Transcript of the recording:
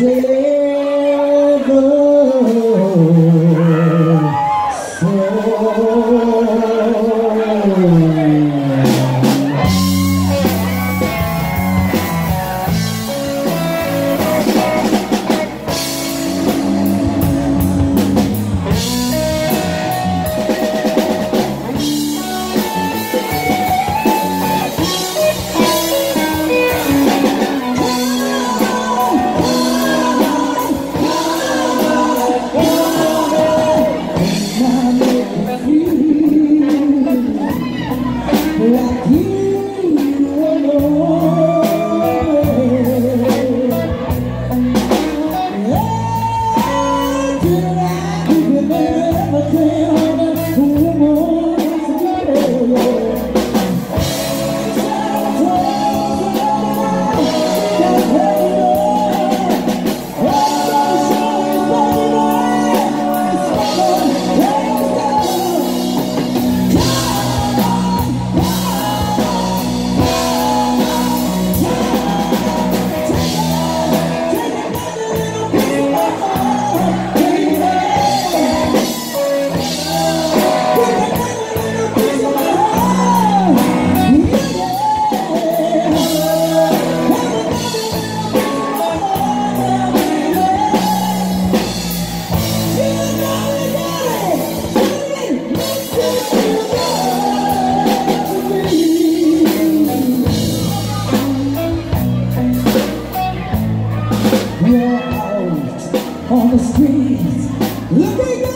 Yeah.